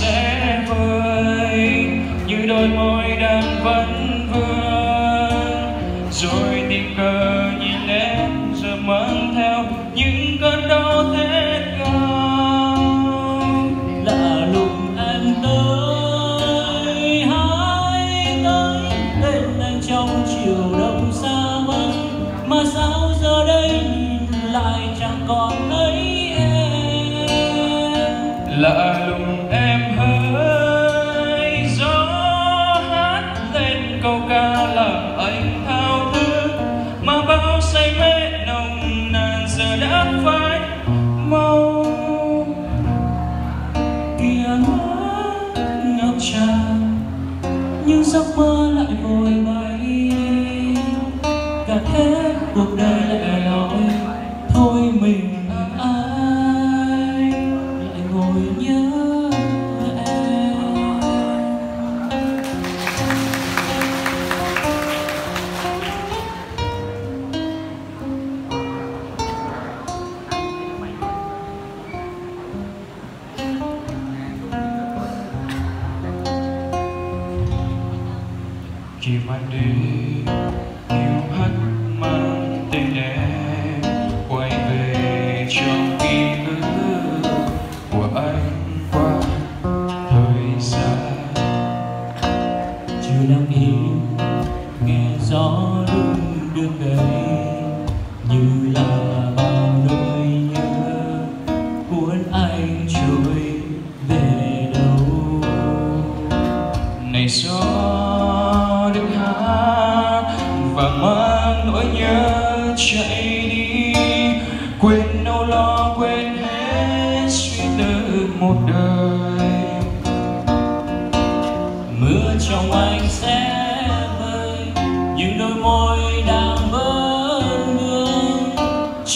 sẽ vơi, như đôi môi đang vẫn vương. Rồi tình cờ nhìn em giờ mang theo những cơn đau thế cao là lúc em tới, hãy tới tên anh trong chiều đông xa vắng. Mà sao giờ đây nhìn lại chẳng còn nơi 为什么？chiều mai đến yêu hắt mang tên em quay về trong ký ức của anh qua thời gian. Chưa nắng im nghe gió lưng đưa về như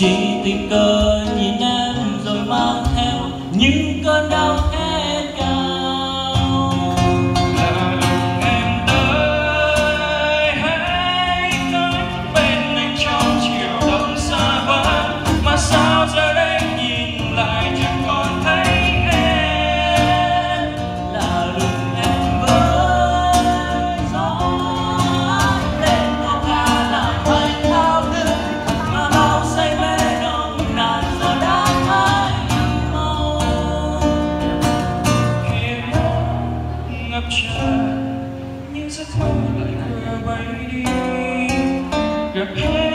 chỉ tình cờ. lady, your pain.